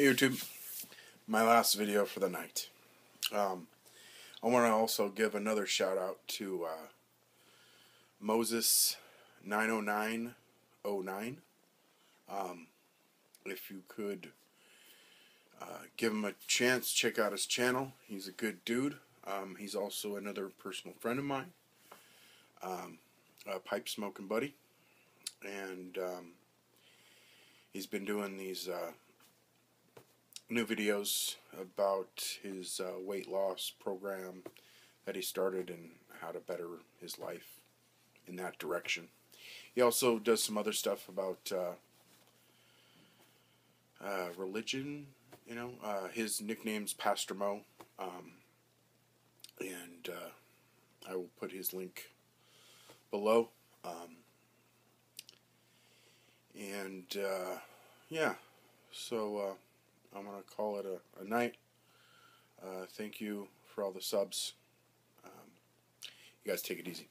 Hey YouTube, my last video for the night. Um, I want to also give another shout out to uh, Moses 90909. Um, if you could uh, give him a chance, check out his channel. He's a good dude. Um, he's also another personal friend of mine, um, a pipe smoking buddy, and um, he's been doing these. Uh, new videos about his uh, weight loss program that he started and how to better his life in that direction. He also does some other stuff about uh, uh, religion. You know, uh, his nickname's Pastor Mo, um, and uh, I will put his link below. Um, and uh, yeah, so I'm going to call it a, a night. Uh, thank you for all the subs. Um, you guys take it easy.